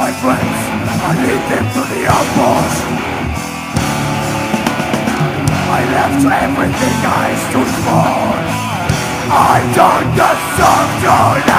my friends, I lead them to the outpost. I left everything I stood for. I don't deserve to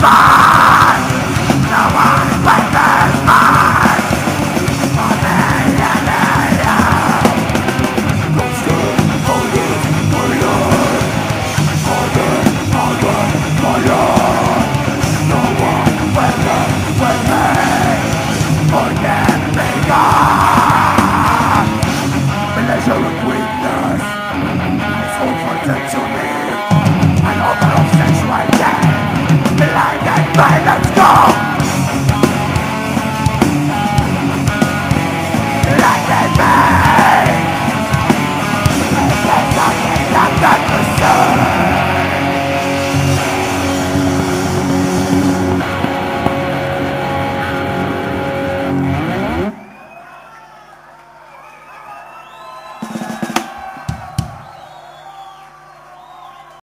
something